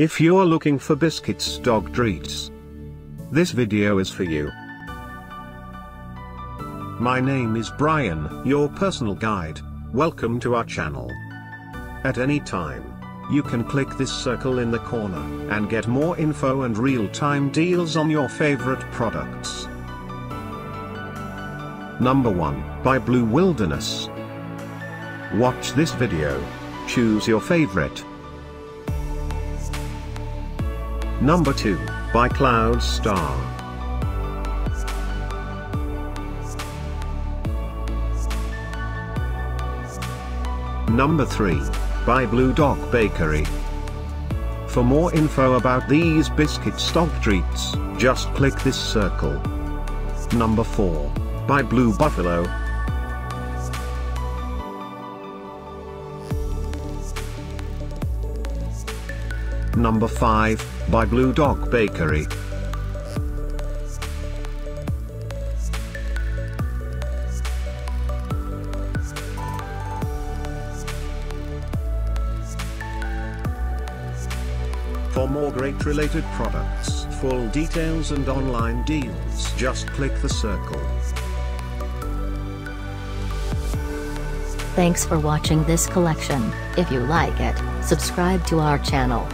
If you're looking for biscuits dog treats, this video is for you. My name is Brian, your personal guide, welcome to our channel. At any time, you can click this circle in the corner, and get more info and real-time deals on your favorite products. Number 1, by Blue Wilderness. Watch this video. Choose your favorite. Number 2, by Cloud Star. Number 3, by Blue Dog Bakery. For more info about these biscuit dog treats, just click this circle. Number 4, by Blue Buffalo. Number 5, by Blue Dog Bakery. For more great related products, full details and online deals just click the circle. Thanks for watching this collection. If you like it, subscribe to our channel.